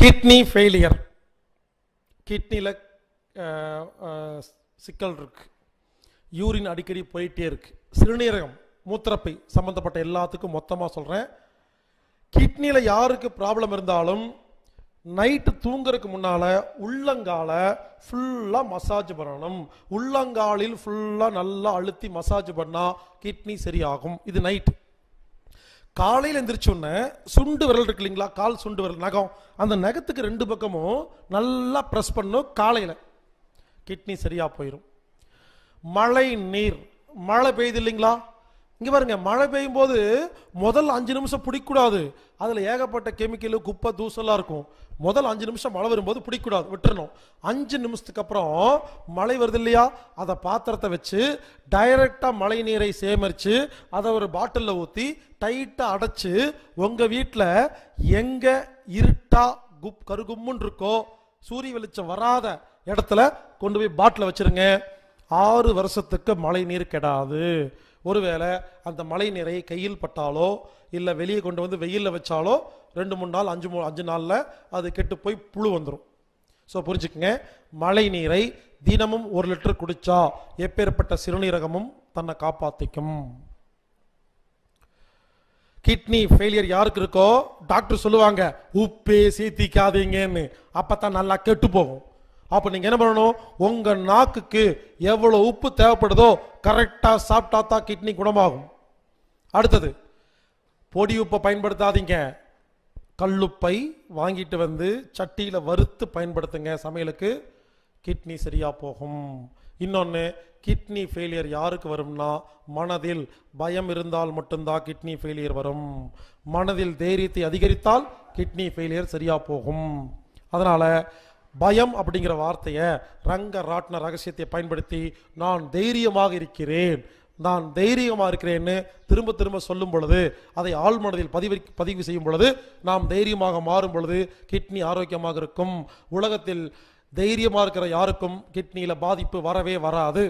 Kidney failure கிட்னியில் சிக்கல் இருக்கு. யூரின் அடிக்கடி போயிட்டே இருக்கு. சிறுநீரகம் மூத்திரப்பை சம்மந்தப்பட்ட எல்லாத்துக்கும் மொத்தமாக சொல்கிறேன் கிட்னியில் யாருக்கு ப்ராப்ளம் இருந்தாலும் நைட்டு தூங்குறதுக்கு முன்னால் உள்ளங்கால ஃபுல்லாக மசாஜ் பண்ணணும். உள்ளங்காலில் ஃபுல்லாக நல்லா அழுத்தி மசாஜ் பண்ணால் கிட்னி சரியாகும். இது நைட்டு காலையில் எந்திரிச்ச சுண்டு விரல் இருக்கு இல்லைங்களா? கால் சுண்டு விரல் நகம். அந்த நகத்துக்கு ரெண்டு பக்கமும் நல்லா ப்ரெஸ் பண்ணும் காலையில். கிட்னி சரியாக போயிடும் மழை நீர். மழை பெய்யுது இல்லைங்களா? இங்கே பாருங்க மழை பெய்யும் போது முதல் அஞ்சு நிமிஷம் பிடிக்கூடாது. அதில் ஏகப்பட்ட கெமிக்கல் குப்பை தூசெல்லாம் இருக்கும். முதல் அஞ்சு நிமிஷம் மழை வரும்போது பிடிக்கூடாது விட்டுறணும். அஞ்சு நிமிஷத்துக்கு அப்புறம் மழை வருது இல்லையா? அதை பாத்திரத்தை வச்சு டைரெக்டாக மழை நீரை சேமரித்து அதை ஒரு பாட்டிலில் ஊற்றி டைட்டாக அடைச்சு உங்கள் வீட்டில் எங்கே இருட்டா குப் கருகும்முன் இருக்கோ சூரிய வெளிச்சம் வராத இடத்துல கொண்டு போய் பாட்டில் வச்சிருங்க. ஆறு வருஷத்துக்கு மழை நீர் கெடாது. ஒருவேளை அந்த மழை நீரை கையில் பட்டாலோ இல்லை வெளியே கொண்டு வந்து வெயிலில் வச்சாலோ ரெண்டு மூணு நாள் அஞ்சு மூ அஞ்சு நாளில் அது கெட்டு போய் புழு வந்துடும் ஸோ புரிஞ்சுக்கங்க. மழை நீரை தினமும் ஒரு லிட்டர் குடிச்சா எப்பேற்பட்ட சிறுநீரகமும் தன்னை காப்பாற்றிக்கும் கிட்னி ஃபெயிலியர் யாருக்கு இருக்கோ டாக்டர் சொல்லுவாங்க உப்பே சேர்த்திக்காதீங்கன்னு அப்பதான் நல்லா கெட்டு போகும். அப்போ நீங்கள் என்ன பண்ணணும்? உங்கள் நாக்குக்கு எவ்வளோ உப்பு தேவைப்படுதோ கரெக்டாக சாப்பிட்டா தான் கிட்னி குணமாகும். அடுத்தது பொடி உப்பை பயன்படுத்தாதீங்க. கல்லுப்பை வாங்கிட்டு வந்து சட்டியில் வறுத்து பயன்படுத்துங்க. சமையலுக்கு கிட்னி சரியாக போகும். இன்னொன்று கிட்னி ஃபெயிலியர் யாருக்கு வரும்னா மனதில் பயம் இருந்தால் மட்டும்தான் கிட்னி ஃபெயிலியர் வரும். மனதில் தைரியத்தை அதிகரித்தால் கிட்னி ஃபெயிலியர் சரியாக போகும். அதனால் பயம் அப்படிங்கிற வார்த்தையை ரங்க ராட்ன ரகசியத்தை பயன்படுத்தி நான் தைரியமாக இருக்கிறேன் நான் தைரியமாக இருக்கிறேன்னு திரும்ப திரும்ப சொல்லும் பொழுது அதை ஆழ்மனதில் பதிவு பதிவு செய்யும் பொழுது நாம் தைரியமாக மாறும் பொழுது கிட்னி ஆரோக்கியமாக இருக்கும். உலகத்தில் தைரியமாக இருக்கிற யாருக்கும் கிட்னியில் பாதிப்பு வரவே வராது.